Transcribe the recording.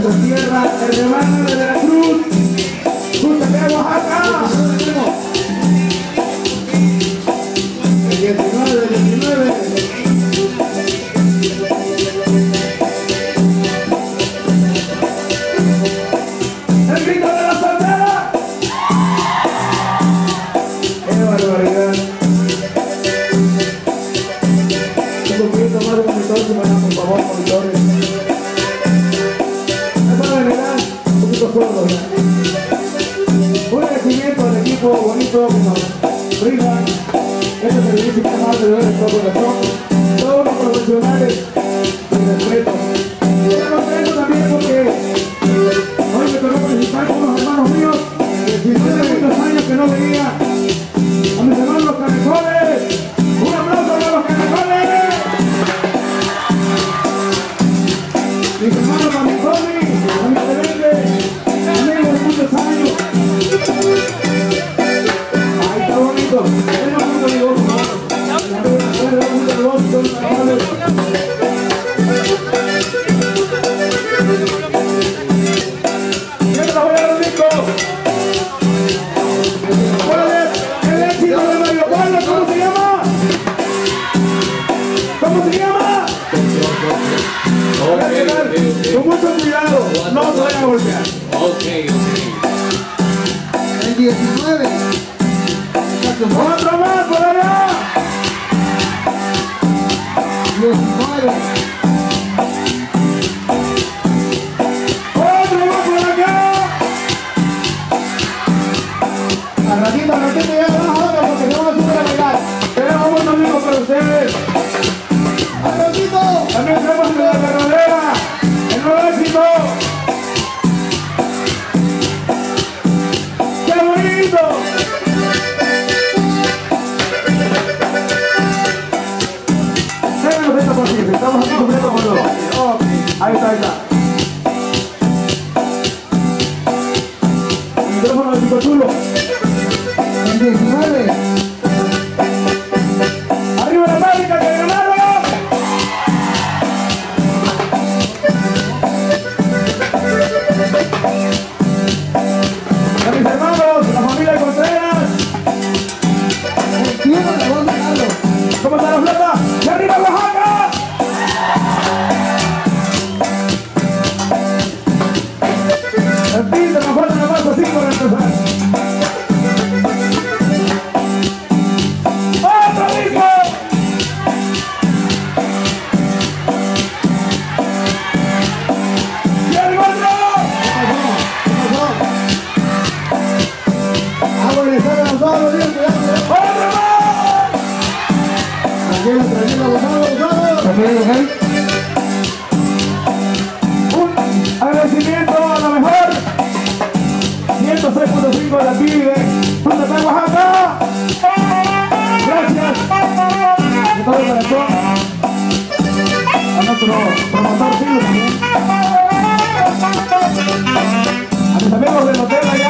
nuestra tierra hermana de Veracruz, Oaxaca. acuerdo. Un agradecimiento al equipo bonito que nos brinda este servicio que más de nuestro corazón. otro más por allá. 19 otro más por acá. A ratito abajo Ahí está, ahí está. El micrófono de Pico Chulo. En 19. Un agradecimiento a la mejor 106.5 de la PIB, Gracias a nuestro promotor A mis amigos del hotel ahí.